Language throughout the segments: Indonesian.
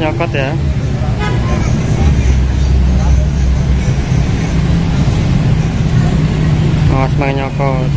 nyokot ya. Oh semangat nyokot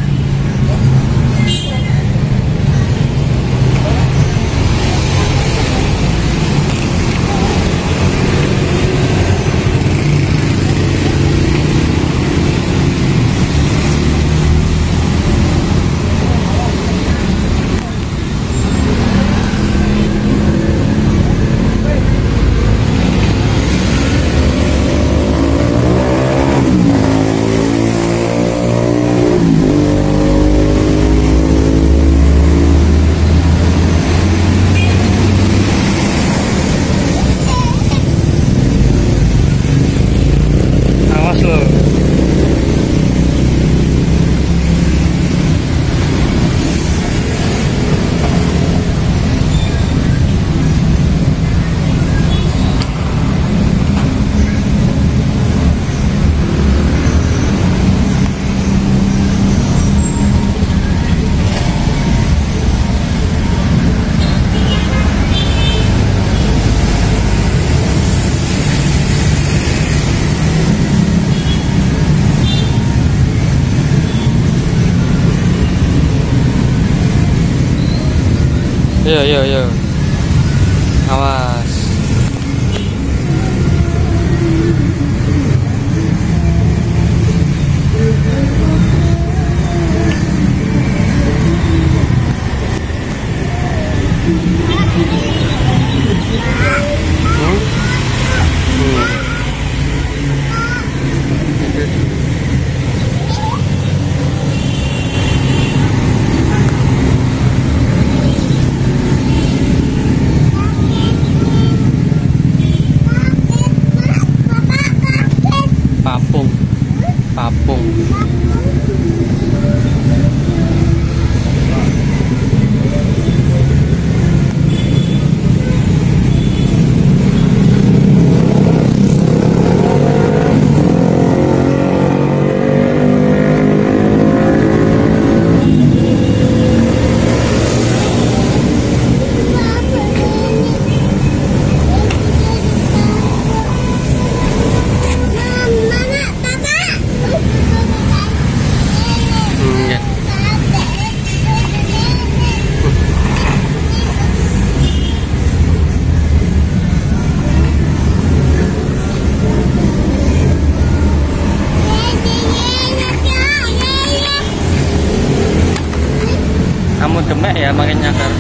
哎呦，哎呦，哎，好嘛。Ya makin nyakar.